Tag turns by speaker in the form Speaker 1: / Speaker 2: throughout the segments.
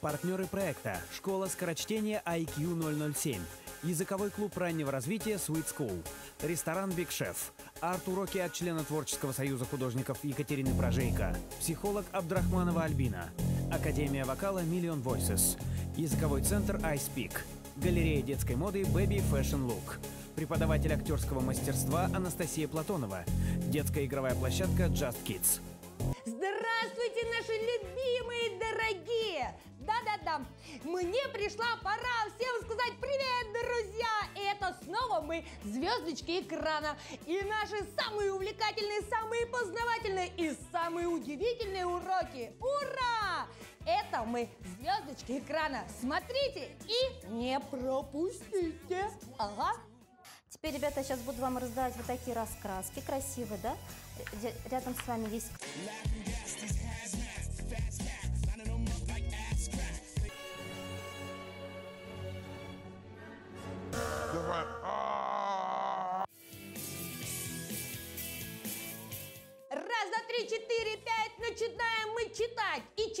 Speaker 1: Партнеры проекта – школа скорочтения IQ 007, языковой клуб раннего развития Sweet School, ресторан Big Chef, арт-уроки от члена Творческого союза художников Екатерины Прожейко, психолог Абдрахманова Альбина, Академия вокала Million Voices, языковой центр iSpeak, галерея детской моды Baby Fashion Look, преподаватель актерского мастерства Анастасия Платонова, детская игровая площадка Just Kids.
Speaker 2: Здравствуйте, наши любимые, дорогие! Да-да-да, мне пришла пора всем сказать привет, друзья! И это снова мы, звездочки экрана. И наши самые увлекательные, самые познавательные и самые удивительные уроки. Ура! Это мы, звездочки экрана. Смотрите и не пропустите. Ага.
Speaker 3: Теперь, ребята, я сейчас буду вам раздавать вот такие раскраски красивые, да? Ря- Рядом с вами есть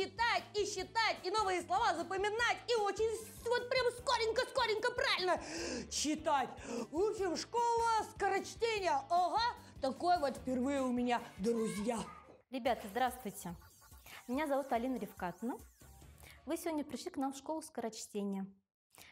Speaker 2: читать. И читать, и считать, и новые слова запоминать. И очень вот прям скоренько-скоренько правильно читать. В общем, школа скорочтения. Ага, такое вот впервые у меня, друзья.
Speaker 3: Ребята, здравствуйте. Меня зовут Алина Ревкатовна. Вы сегодня пришли к нам в школу скорочтения.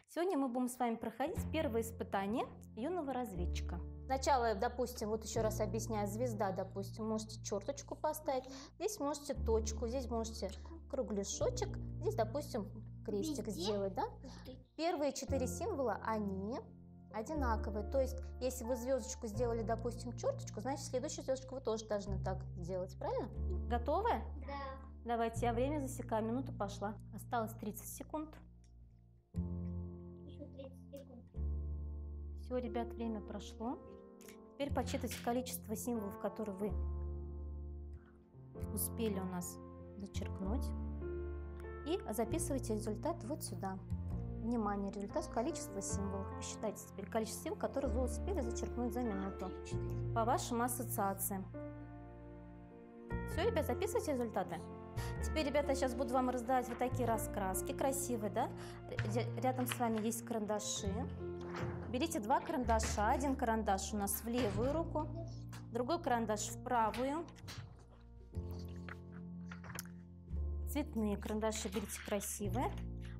Speaker 3: Сегодня мы будем с вами проходить первое испытание юного разведчика. Сначала, допустим, вот еще раз объясняю, звезда, допустим, можете черточку поставить, здесь можете точку, здесь можете кругляшочек, здесь, допустим, крестик
Speaker 4: Везде?
Speaker 3: сделать, да? Первые четыре символа, они одинаковые. То есть, если вы звездочку сделали, допустим, черточку, значит, следующую звездочку вы тоже должны так сделать, правильно? Готовы?
Speaker 4: Да.
Speaker 3: Давайте, я время засекаю, минута пошла. Осталось 30 секунд.
Speaker 4: Еще 30 секунд.
Speaker 3: Все, ребят, время прошло. Теперь подсчитывайте количество символов, которые вы успели у нас зачеркнуть. И записывайте результат вот сюда. Внимание, результат количества символов. Посчитайте теперь количество символов, которые вы успели зачеркнуть за минуту. По вашим ассоциациям. Все, ребят, записывайте результаты. Теперь, ребята, я сейчас буду вам раздавать вот такие раскраски красивые, да? Ря- Рядом с вами есть карандаши. Берите два карандаша. Один карандаш у нас в левую руку, другой карандаш в правую. Цветные карандаши берите красивые.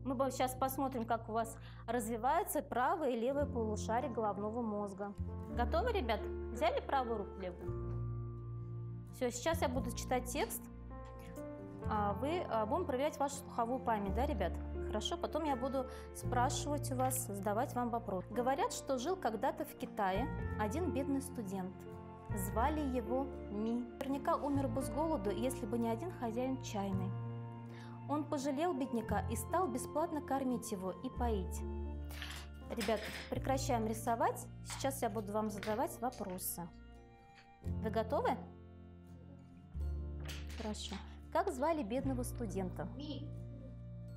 Speaker 3: Мы сейчас посмотрим, как у вас развивается правое и левое полушарие головного мозга. Готовы, ребят? Взяли правую руку, левую? Все, сейчас я буду читать текст. А вы а, будем проверять вашу слуховую память, да, ребят? Хорошо, потом я буду спрашивать у вас, задавать вам вопрос. Говорят, что жил когда-то в Китае один бедный студент. Звали его Ми. Наверняка умер бы с голоду, если бы не один хозяин чайной. Он пожалел бедняка и стал бесплатно кормить его и поить. Ребят, прекращаем рисовать. Сейчас я буду вам задавать вопросы. Вы готовы? Хорошо. Как звали бедного студента?
Speaker 4: Ми.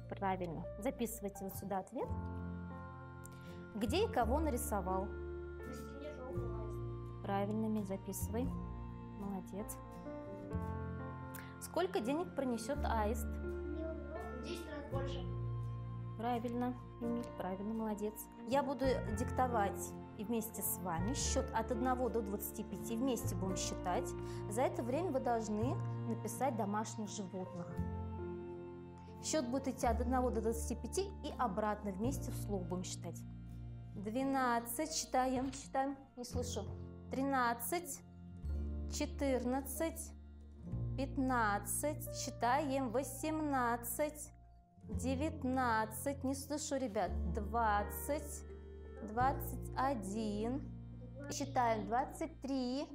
Speaker 3: Правильно. Записывайте вот сюда ответ. Где и кого нарисовал?
Speaker 4: На стене.
Speaker 3: Правильно, Миль, записывай. Молодец. Сколько денег принесет аист?
Speaker 4: В 10 раз больше.
Speaker 3: Правильно, Эмиль, правильно, молодец. Я буду диктовать и вместе с вами счет от 1 до 25. Вместе будем считать. За это время вы должны написать домашних животных. Счет будет идти от 1 до 25 и обратно вместе вслух будем считать. 12, считаем, считаем, не слышу. 13, 14, 15, считаем, 18, 19, не слышу, ребят, 20, 21, считаем, 23,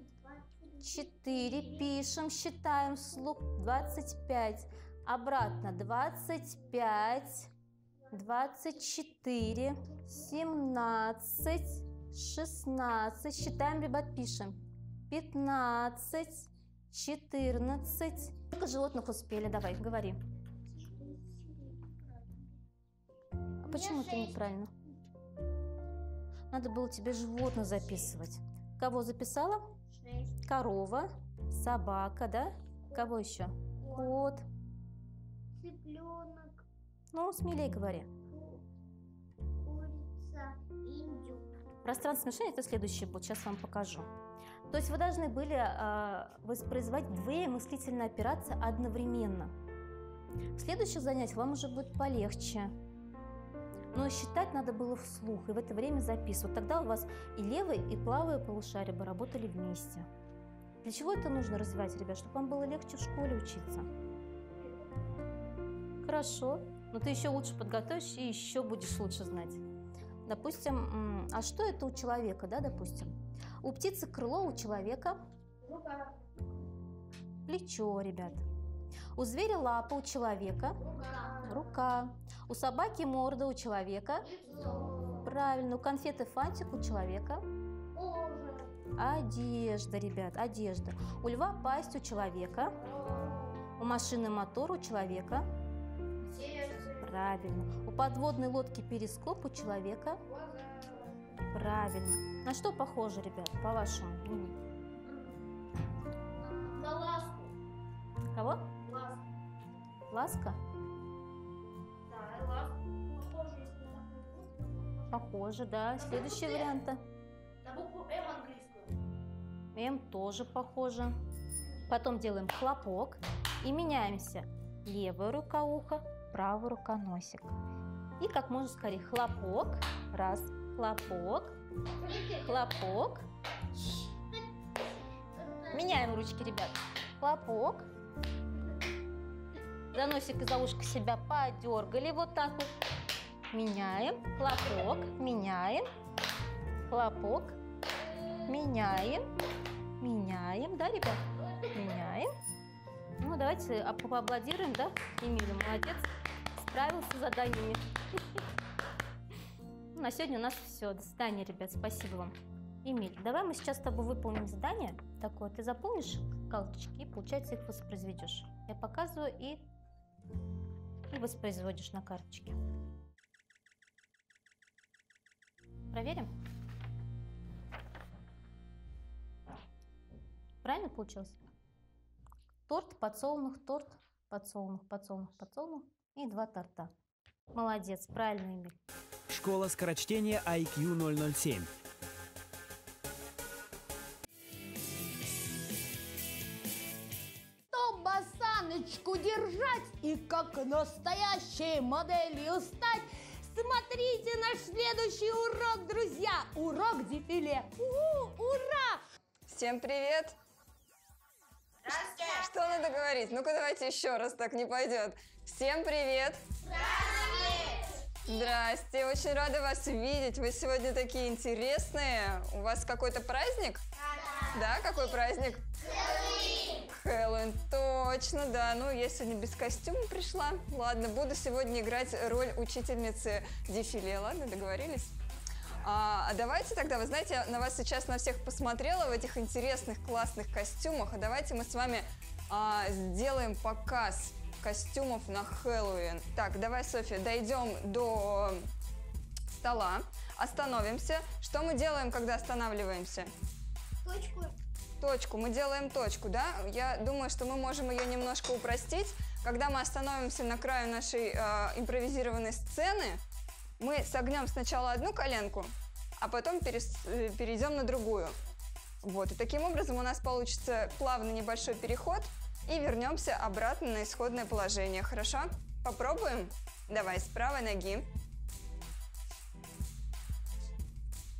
Speaker 3: 4, пишем, считаем, слух, 25, Обратно. 25, 24, 17, 16. Считаем, ребят, пишем. 15, 14. Сколько животных успели? Давай, говори. А почему это неправильно? Надо было тебе животных записывать. Кого записала? Корова, собака, да? Кого еще? Кот.
Speaker 4: Цыпленок.
Speaker 3: Ну, смелее говори.
Speaker 4: Курица. Индюк.
Speaker 3: Пространственное мышление – это следующий будет, сейчас вам покажу. То есть вы должны были а, воспроизводить две мыслительные операции одновременно. В следующих занятиях вам уже будет полегче. Но считать надо было вслух и в это время записывать. Тогда у вас и левое, и правое полушарие бы работали вместе. Для чего это нужно развивать, ребят? Чтобы вам было легче в школе учиться. Хорошо. Но ты еще лучше подготовишься и еще будешь лучше знать. Допустим, а что это у человека, да, допустим? У птицы крыло, у человека плечо, ребят. У зверя лапа, у человека
Speaker 4: Рука.
Speaker 3: рука. У собаки морда, у человека
Speaker 4: Лицо.
Speaker 3: правильно. У конфеты фантик, у человека
Speaker 4: Кожа.
Speaker 3: одежда, ребят, одежда. У льва пасть, у человека. У машины мотор, у человека
Speaker 4: Сердце.
Speaker 3: правильно. У подводной лодки перископ, у человека
Speaker 4: Глаза.
Speaker 3: правильно. На что похоже, ребят, по-вашему? Мими?
Speaker 4: На ласку.
Speaker 3: Кого? Ласка?
Speaker 4: Да, ласку. Похоже, если на.
Speaker 3: Похоже, да. Следующие варианты.
Speaker 4: На букву М английскую.
Speaker 3: М тоже похоже. Потом делаем хлопок и меняемся. Левая рука ухо, правая рука носик. И как можно скорее хлопок. Раз, хлопок, хлопок. Меняем ручки, ребят. Хлопок. За носик и за ушко себя подергали вот так вот. Меняем. Хлопок. Меняем. Хлопок. Меняем. Меняем, да, ребят? Меняем. Ну, давайте по- поаплодируем, да? Эмилю, молодец. Справился с заданиями. На сегодня у нас все. До свидания, ребят. Спасибо вам. Эмиль, давай мы сейчас с тобой выполним задание такое. Ты заполнишь галочки и, получается, их воспроизведешь. Я показываю и, и воспроизводишь на карточке. Проверим? Правильно получилось? Торт, подсолнух, торт, подсолнух, подсолнух, подсолнух и два торта. Молодец, правильно, Эмиль.
Speaker 1: Школа скорочтения IQ 007.
Speaker 2: И как настоящей моделью стать, смотрите наш следующий урок, друзья! Урок дефиле! У, ура!
Speaker 5: Всем привет! Что надо говорить? Ну-ка давайте еще раз, так не пойдет. Всем привет! Здрасте! Очень рада вас видеть. Вы сегодня такие интересные. У вас какой-то праздник? Да. какой праздник? Хэллоуин. Хэллоуин, точно, да. Ну, я сегодня без костюма пришла. Ладно, буду сегодня играть роль учительницы дефиле. Ладно, договорились? А, а давайте тогда, вы знаете, я на вас сейчас на всех посмотрела в этих интересных, классных костюмах. А давайте мы с вами а, сделаем показ костюмов на Хэллоуин. Так, давай, Софья, дойдем до стола, остановимся. Что мы делаем, когда останавливаемся?
Speaker 4: Точку.
Speaker 5: Точку. Мы делаем точку, да? Я думаю, что мы можем ее немножко упростить. Когда мы остановимся на краю нашей э, импровизированной сцены, мы согнем сначала одну коленку, а потом перес- э, перейдем на другую. Вот. И таким образом у нас получится плавный небольшой переход и вернемся обратно на исходное положение. Хорошо? Попробуем? Давай, с правой ноги.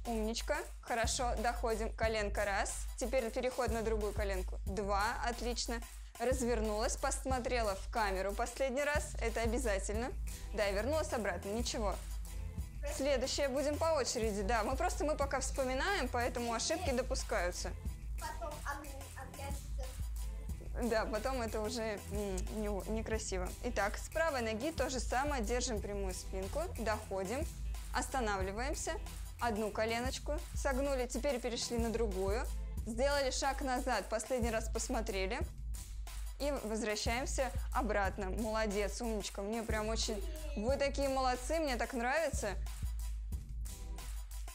Speaker 5: Умничка. Хорошо, доходим. Коленка раз. Теперь переход на другую коленку. Два. Отлично. Развернулась, посмотрела в камеру последний раз. Это обязательно. Да, и вернулась обратно. Ничего. Следующее будем по очереди. Да, мы просто мы пока вспоминаем, поэтому ошибки допускаются.
Speaker 4: Потом.
Speaker 5: Да, потом это уже м, не- некрасиво. Итак, с правой ноги то же самое. Держим прямую спинку, доходим, останавливаемся. Одну коленочку согнули, теперь перешли на другую. Сделали шаг назад, последний раз посмотрели. И возвращаемся обратно. Молодец, умничка. Мне прям очень... Вы такие молодцы, мне так нравится.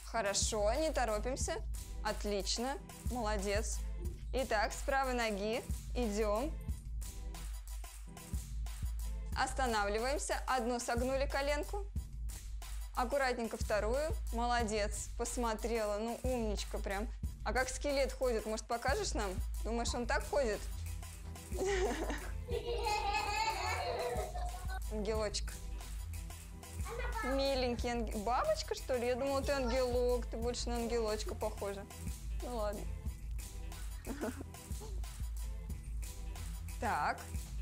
Speaker 5: Хорошо, не торопимся. Отлично, молодец. Итак, с правой ноги идем. Останавливаемся. Одну согнули коленку. Аккуратненько вторую. Молодец, посмотрела. Ну, умничка прям. А как скелет ходит, может, покажешь нам? Думаешь, он так ходит? Ангелочек. Миленький анге- Бабочка, что ли? Я думала, ты ангелок. Ты больше на ангелочка похожа. Ну ладно. Так,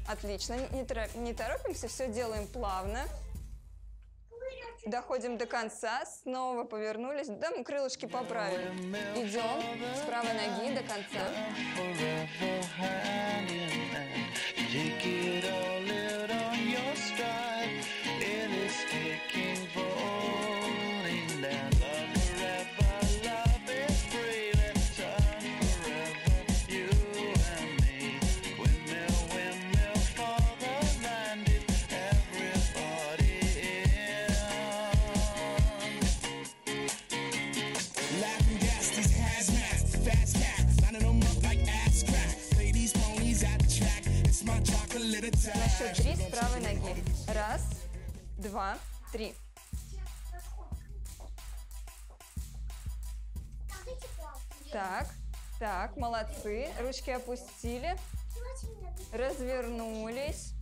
Speaker 5: отлично. Не торопимся, все делаем плавно. Доходим до конца, снова повернулись. Да, мы крылышки поправили. Идем с правой ноги до конца. На счет три с правой ноги. Раз, два, три. Так, так, молодцы. Ручки опустили, развернулись.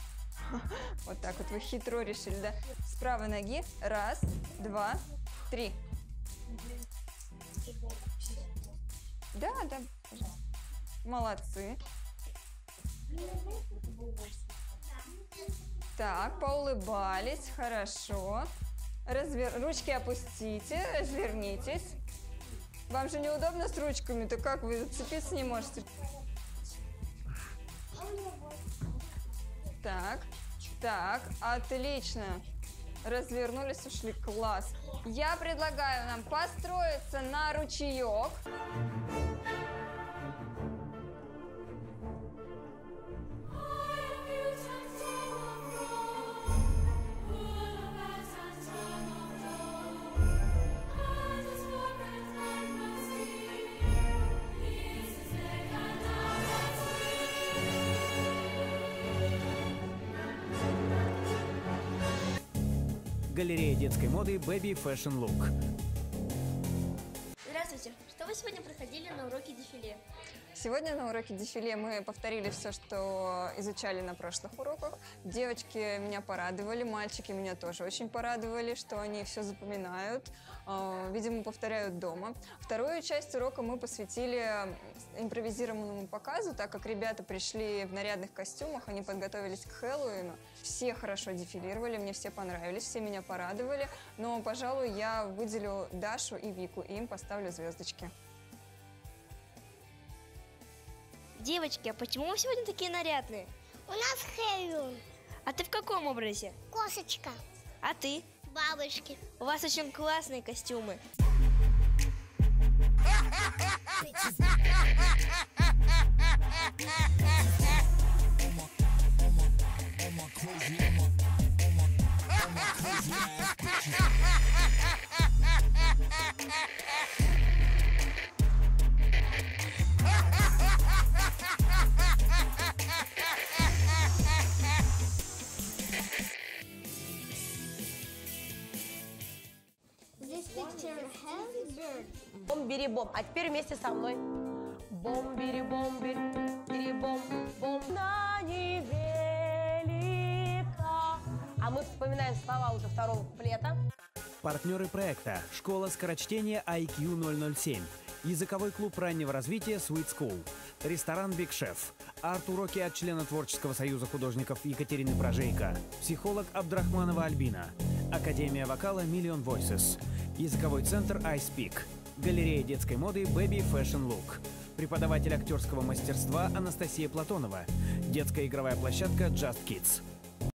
Speaker 5: Вот так вот вы хитро решили, да? С правой ноги. Раз, два, три. Да, да. Молодцы. Так, поулыбались, хорошо. Развер... Ручки опустите, развернитесь. Вам же неудобно с ручками, то как вы зацепиться не можете? Так, так, отлично. Развернулись, ушли, класс. Я предлагаю нам построиться на ручеек.
Speaker 1: Галерея детской моды Baby Fashion Look.
Speaker 4: Здравствуйте. Что вы сегодня проходили на уроке дефиле?
Speaker 5: Сегодня на уроке дефиле мы повторили все, что изучали на прошлых уроках. Девочки меня порадовали, мальчики меня тоже очень порадовали, что они все запоминают, э, видимо, повторяют дома. Вторую часть урока мы посвятили импровизированному показу, так как ребята пришли в нарядных костюмах, они подготовились к Хэллоуину. Все хорошо дефилировали, мне все понравились, все меня порадовали, но, пожалуй, я выделю Дашу и Вику, и им поставлю звездочки.
Speaker 4: Девочки, а почему вы сегодня такие нарядные?
Speaker 6: У нас Хэллоуин.
Speaker 4: А ты в каком образе?
Speaker 6: Кошечка.
Speaker 4: А ты?
Speaker 6: Бабочки.
Speaker 4: У вас очень классные костюмы.
Speaker 6: crazy, on my, on my, on my crazy ass bitches.
Speaker 2: Бомбери-бом. А теперь вместе со мной. Бомбери-бомбери, бом бом на невелика. А мы вспоминаем слова уже второго куплета.
Speaker 1: Партнеры проекта – школа скорочтения IQ 007, языковой клуб раннего развития Sweet School, ресторан Big Chef, арт-уроки от члена Творческого союза художников Екатерины Прожейко, психолог Абдрахманова Альбина, Академия вокала Million Voices, языковой центр iSpeak, галерея детской моды Baby Fashion Look, Преподаватель актерского мастерства Анастасия Платонова. Детская игровая площадка Just Kids.